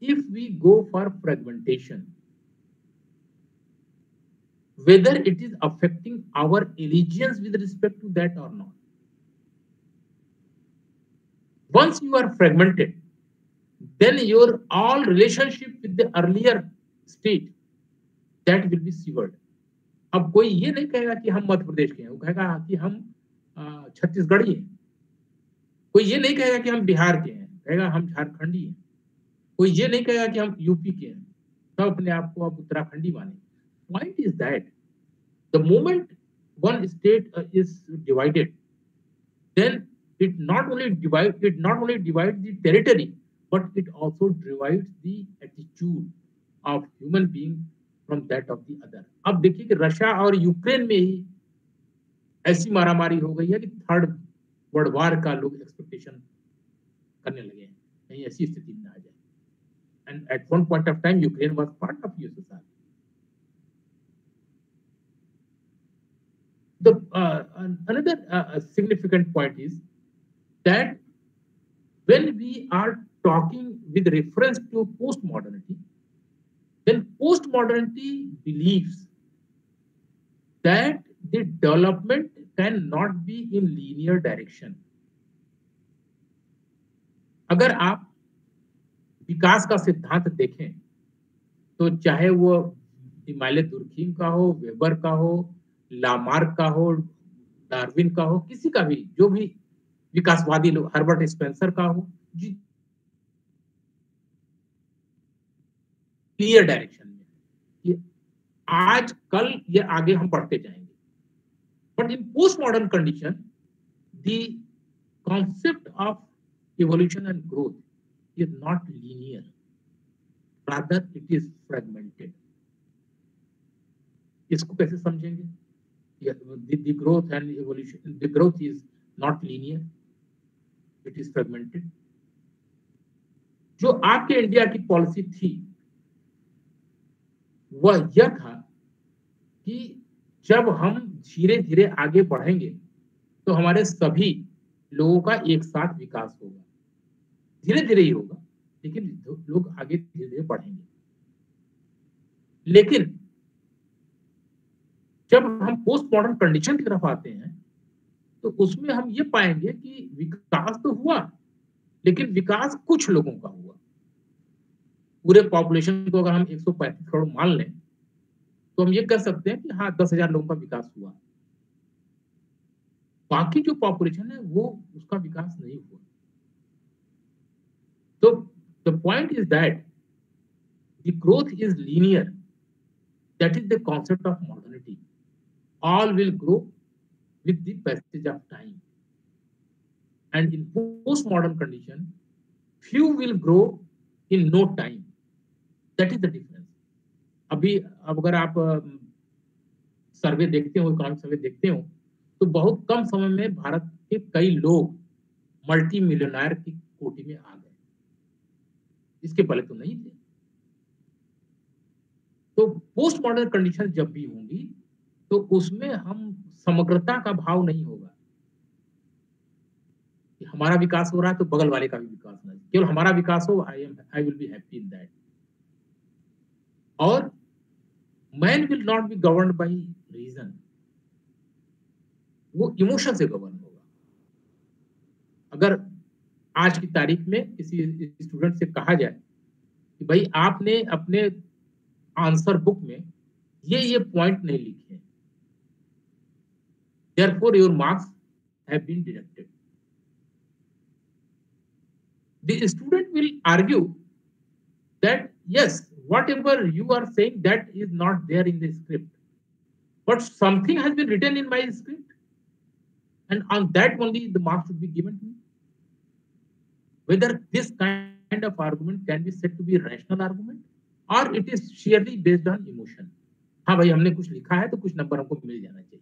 if we go for fragmentation, whether it is affecting our allegiance with respect to that or not. Once you are fragmented, then your all relationship with the earlier state that will be severed. अब कोई ये नहीं कहेगा कि हम मध्य प्रदेश के हैं वो कहेगा कि हम छत्तीसगढ़ी हैं। कोई ये नहीं कहेगा कि हम बिहार के हैं कहेगा हम झारखंडी हैं। कोई ये नहीं कहेगा कि हम यूपी के हैं सब अपने आप को आप उत्तराखंडी माने point is that the moment one state is divided then it not only divide it not only divides the territory but it also divides the attitude of human being from that of the other अब देखिए कि Russia और Ukraine में ही ऐसी मारामारी हो गई है कि थर्ड वर्ल्ड वार का लोग एक्सपेक्टेशन करने लगे हैं कहीं ऐसी स्थिति में आ जाए And at one point of time, Ukraine was part of USSR. The, uh, another uh, significant point is that when we are talking with reference to postmodernity, then postmodernity believes that the development cannot be in linear direction. अगर आप विकास का सिद्धांत देखें तो चाहे वो Himalaya Durkheim का हो वेबर का हो लामार्क का हो डार्विन का हो किसी का भी जो भी विकासवादी लोग हर्बर्ट स्पेंसर का हो। क्लियर डायरेक्शन में। ये आज कल ये आगे हम बढ़ते जाएँगे। But in post modern condition the concept of evolution and growth is not linear. Rather, it is fragmented. इसको कैसे समझेंगे? the, the growth and evolution, the growth is not linear, it is fragmented. जो आपके India की policy थी, वह यह था कि जब हम धीरे धीरे आगे बढ़ेंगे तो हमारे सभी लोगों का एक साथ विकास होगा धीरे धीरे ही होगा, लेकिन लोग आगे धीरे धीरे बढ़ेंगे लेकिन जब हम पोस्ट मॉडर्न कंडीशन की तरफ़ आते हैं तो उसमें हम ये पाएँगे कि विकास तो हुआ, लेकिन विकास कुछ लोगों का हुआ। पूरे पॉपुलेशन को अगर हम 135 करोड़ मान लें तो हम ये कर सकते हैं कि हाँ दस हज़ार लोगों का विकास हुआ। बाकी जो पॉपुलेशन है, वो उसका विकास नहीं हुआ। तो the point is that the growth is linear that is the concept of modernity all will grow with the passage of time. And in postmodern condition, few will grow in no time. That is the difference. अभी अगर आप सर्वे देखते हो economic survey देखते हो तो बहुत कम समय में भारत के कई लोग मल्टी मिलियनर की कोटि में आ गए इसके पहले तो नहीं थे तो पोस्ट मॉडर्न कंडीशन जब भी होंगी तो उसमें हम समग्रता का भाव नहीं होगा। हमारा विकास हो रहा है तो बगल वाले का भी विकास होना केवल हमारा विकास हो I am I will be happy in that और man will not be govern by reason वो इमोशन से गवर्न होगा। अगर आज की तारीख में किसी स्टूडेंट से कहा जाए कि भाई आपने अपने आंसर बुक में ये ये पॉइंट नहीं लिखे Therefore, your marks have been deducted. The student will argue that yes, whatever you are saying, that is not there in the script. But something has been written in my script. And on that only the marks should be given to me. Whether this kind of argument can be said to be rational argument or it is sheerly based on emotion. हाँ भाई हमने कुछ लिखा है तो कुछ number हमको मिल जाना चाहिए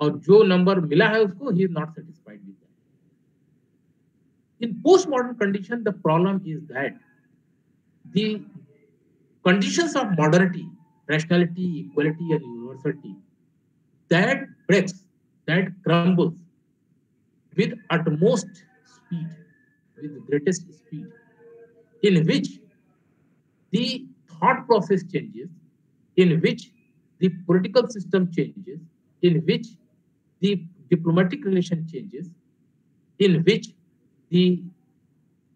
और जो नंबर मिला है उसको ही is not satisfied with in post modern condition the problem is that the conditions of modernity rationality equality and universality that breaks that crumbles with utmost speed with greatest speed in which the thought process changes in which the political system changes in which the diplomatic relation changes in which the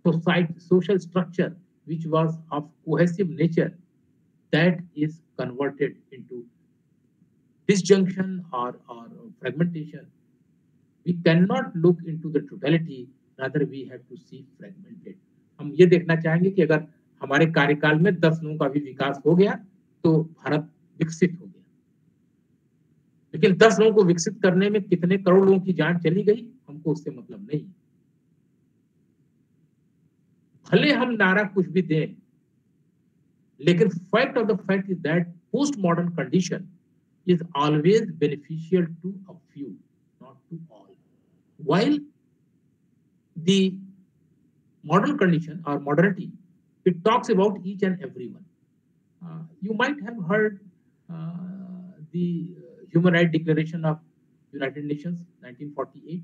society, social structure, which was of cohesive nature, that is converted into disjunction or, or fragmentation. We cannot look into the totality, rather we have to see fragmented. हम ये देखना चाहेंगे कि अगर हमारे कार्यकाल में दस लोगों का भी विकास हो गया तो भारत विकसित हो लेकिन दस लोगों को विकसित करने में कितने करोड़ लोगों की जान चली गई, हमको उससे मतलब नहीं। भले हम नारा कुछ भी दें, लेकिन fact of the fact is that post modern condition is always beneficial to a few not to all while the modern condition और modernity it talks about each and every one you might have heard the Human Rights Declaration of United Nations, 1948,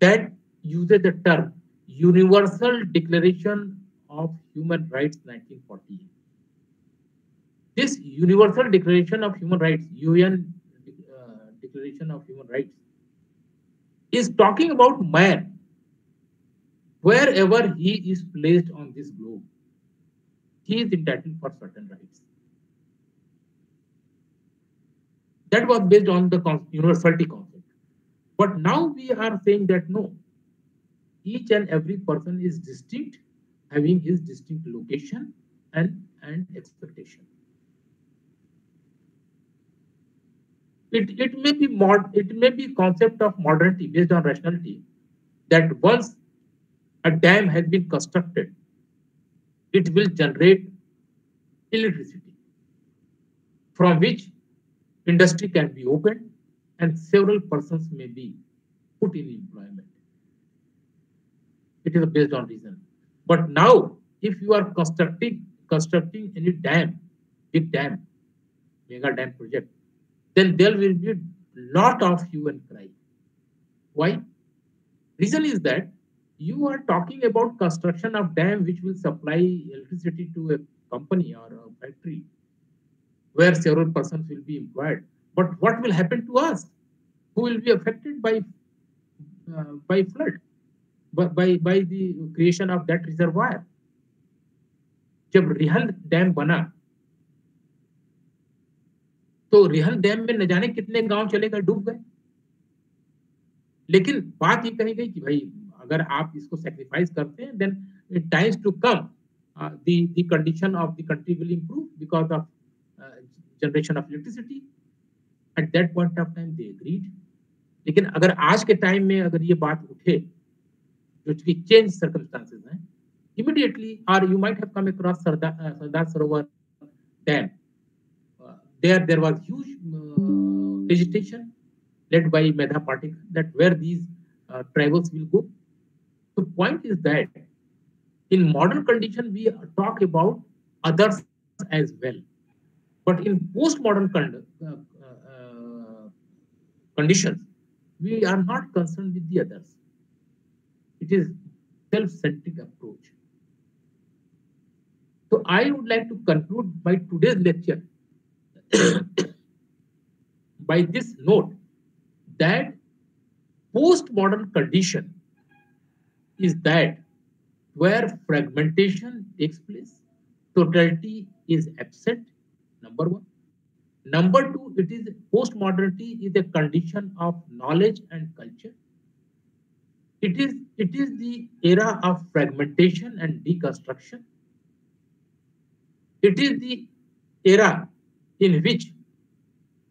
that uses the term Universal Declaration of Human Rights, 1948. This Universal Declaration of Human Rights, UN uh, Declaration of Human Rights, is talking about man wherever he is placed on this globe. He is entitled for certain rights. That was based on the universality concept. But now we are saying that no, each and every person is distinct, having his distinct location and, and expectation. It, it may be mod, it may be concept of modernity based on rationality that once a dam has been constructed, it will generate electricity from which industry can be opened and several persons may be put in employment. It is based on reason. But now, if you are constructing constructing any dam, big dam, mega dam project, then there will be lot of hue and cry. Why? Reason is that you are talking about construction of dam which will supply electricity to a company or a factory where several persons will be employed. But what will happen to us? Who will be affected by uh, by flood, by, by by the creation of that reservoir? जब रिहल dam बना तो रिहल dam में न जाने कितने गाँव चले गए डूब गए लेकिन बात ये कही गई कि भाई अगर आप इसको सेक्रीफाइस करते हैं then times to come condition of the country will improve because of uh, generation of electricity at that point of time they agreed लेकिन अगर आज के टाइम में अगर ये बात उठे जो कि चेंज सर्कमस्टांसेस हैं immediately or you might have come across Sardar, uh, Sardar Sarovar Dam. Uh, there there was huge uh, vegetation led by Medha Patik that where these uh, tribals will go. The point is that in modern condition we talk about others as well, but in postmodern con- uh, uh, conditions we are not concerned with the others. It is self-centric approach. So I would like to conclude my today's lecture [coughs] by this note that postmodern condition is that where fragmentation takes place, totality is absent, number one. Number two, it is postmodernity is a condition of knowledge and culture. It is, it is the era of fragmentation and deconstruction. It is the era in which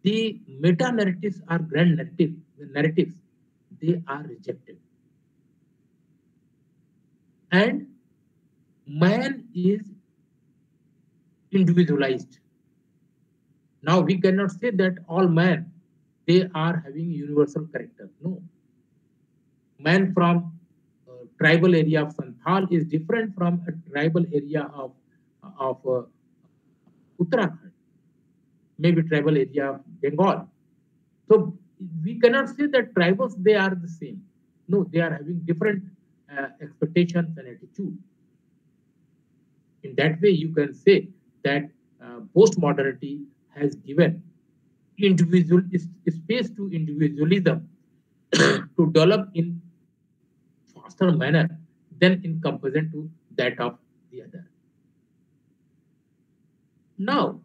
the meta narratives are grand narrative, narratives, they are rejected. And man is individualized. Now we cannot say that all men they are having universal character. No. Man from uh, tribal area of Santhal is different from a tribal area of of uh, Uttarakhand, maybe tribal area of Bengal. So we cannot say that tribals they are the same. No, they are having different uh, expectations and attitude. In that way, you can say that uh, postmodernity has given individual space to individualism [coughs] to develop in faster manner than in comparison to that of the other. Now,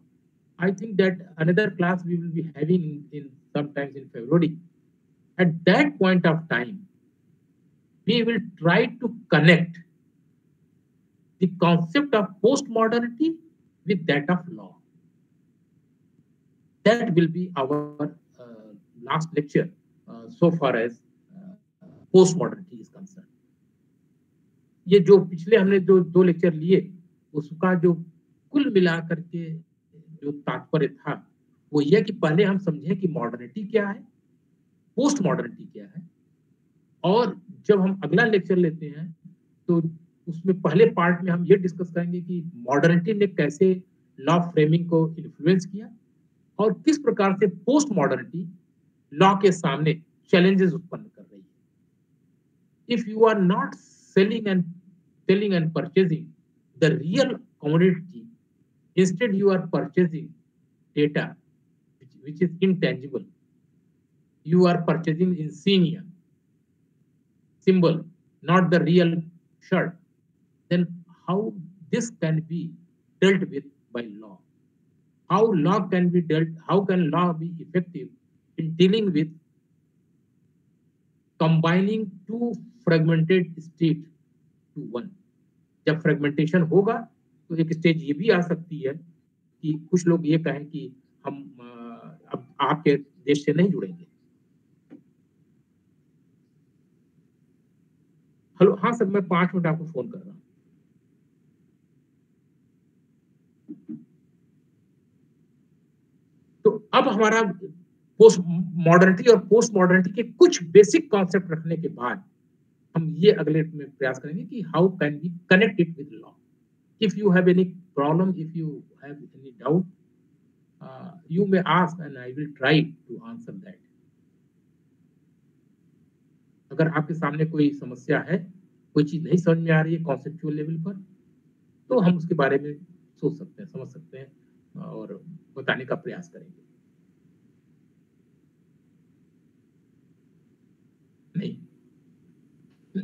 I think that another class we will be having in, in sometimes in February. At that point of time, we will try to connect the concept of postmodernity with that of law. That will be our uh, last lecture uh, so far as postmodernity is concerned. ये जो पिछले हमने जो दो lecture लिए उसका जो कुल मिलाकर के जो तात्पर्य था वो यह कि पहले हम समझें कि मॉडर्निटी क्या है पोस्ट मॉडर्निटी क्या है और जब हम अगला लेक्चर लेते हैं तो उसमें पहले पार्ट में हम ये डिस्कस करेंगे कि मॉडर्निटी ने कैसे लॉ फ्रेमिंग को इन्फ्लुएंस किया और किस प्रकार से पोस्ट मॉडर्निटी लॉ के सामने चैलेंजेस उत्पन्न कर रही है। If you are not selling and selling and purchasing the real commodity instead you are purchasing data which is in intangible you are purchasing in senior symbol not the real shirt then how this can be dealt with by law how law can be dealt how can law be effective in dealing with combining two fragmented state to one जब fragmentation होगा तो एक stage ये भी आ सकती है कि कुछ लोग ये कहें कि हम अब आपके देश से नहीं जुड़ेंगे हेलो हाँ सर मैं पाँच मिनट आपको फ़ोन कर रहा हूँ तो अब हमारा पोस्ट मॉडर्निटी और पोस्ट मॉडर्निटी के कुछ बेसिक कॉन्सेप्ट रखने के बाद हम ये अगले में प्रयास करेंगे कि how can we connect it with law if you have any problem if you have any doubt you may ask and I will try to answer that अगर आपके सामने कोई समस्या है, कोई चीज़ नहीं समझ में आ रही है कॉन्सेप्चुअल लेवल पर तो हम उसके बारे में सोच सकते हैं, समझ सकते हैं और बताने का प्रयास करेंगे नहीं [coughs]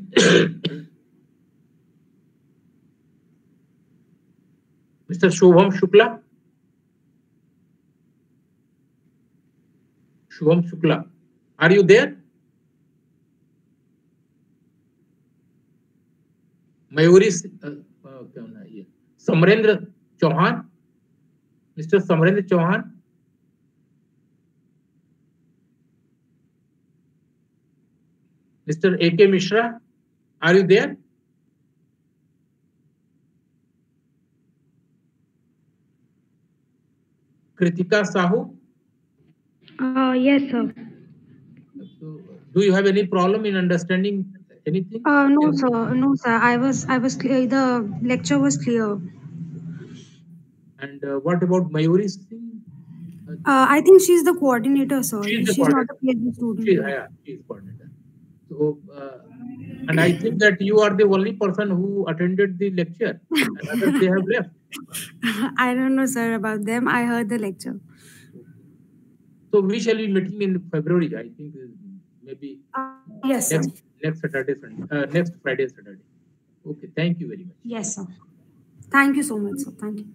mister Shubham Shukla? Shubham Shukla are you there Mayuri क्या Samarendra Chauhan? Mister Samarendra Chauhan? Mr. A.K. Mishra, are you there? Kritika Sahu? Uh, yes, sir. So, do you have any problem in understanding anything? Uh, no, sir. No, sir. I was, I was clear. The lecture was clear. And uh, what about Mayuri Singh? Uh, I think she's the coordinator, sir. She's the she's not a PhD student. She, yeah, she is coordinator. So, uh, and I think that you are the only person who attended the lecture. others they have left. [laughs] I don't know, sir, about them. I heard the lecture. So we shall be meeting in February. I think uh, maybe Uh, yes, sir. next next Saturday, Sunday, uh, next Friday, Saturday. Okay, thank you very much. Yes, sir. Thank you so much, sir. Thank you.